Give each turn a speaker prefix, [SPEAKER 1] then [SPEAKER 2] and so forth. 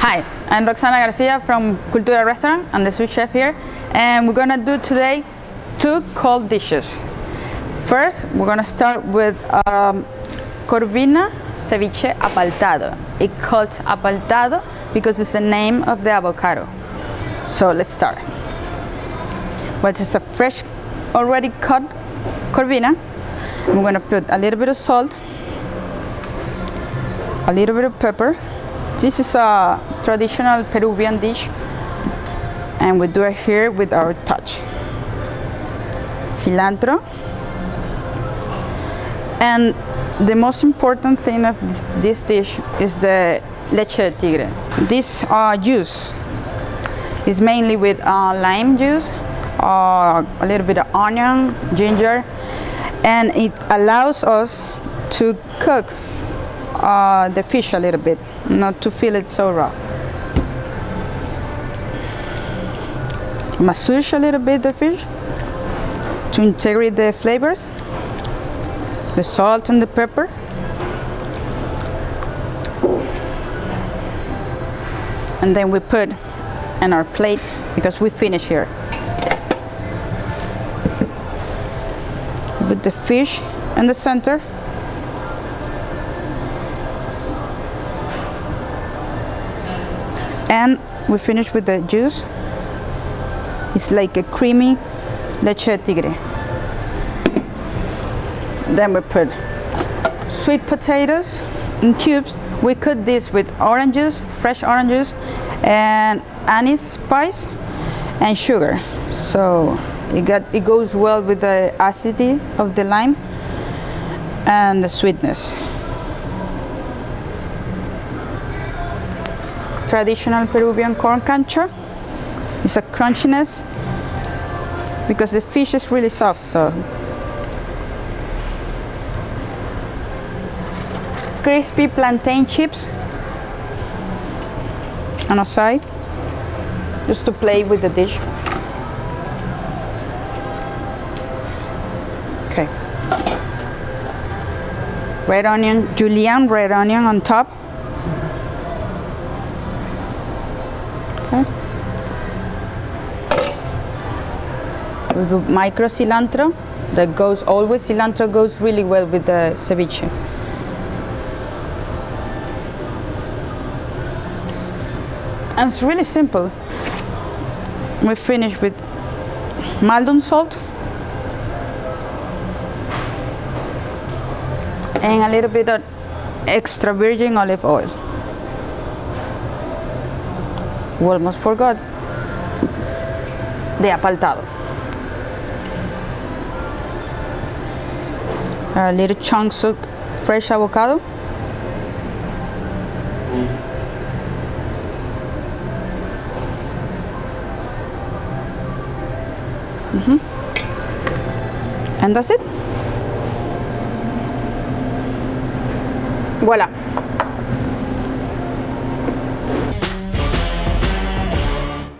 [SPEAKER 1] Hi, I'm Roxana Garcia from Cultura Restaurant. I'm the sous chef here, and we're gonna do today two cold dishes. First, we're gonna start with um, corvina ceviche apaltado. It called apaltado because it's the name of the avocado. So let's start. Which is a fresh, already cut corvina. We're gonna put a little bit of salt, a little bit of pepper. This is a traditional Peruvian dish and we do it here with our touch. Cilantro. And the most important thing of this, dish is the leche de tigre. This uh, juice is mainly with uh, lime juice, uh, a little bit of onion, ginger, and it allows us to cook uh, the fish a little bit, not to feel it so raw. Massage a little bit the fish to integrate the flavors, the salt and the pepper. And then we put in our plate because we finish here. With the fish in the center and we finish with the juice. It's like a creamy leche tigre. Then we put sweet potatoes in cubes. We cook this with oranges fresh oranges and anise spice and sugar. So it got it goes well with the acidity of the lime and the sweetness traditional Peruvian corn cancha. It's a crunchiness because the fish is really soft. So crispy plantain chips on a side just to play with the dish. Okay. Red onion, julienne red onion on top. With micro cilantro that goes always cilantro goes really well with the ceviche. And it's really simple. We finish with maldon salt and a little bit of extra virgin olive oil we almost forgot the apaltado uh, little chunks of fresh avocado. Mm -hmm. And that's it. Voila.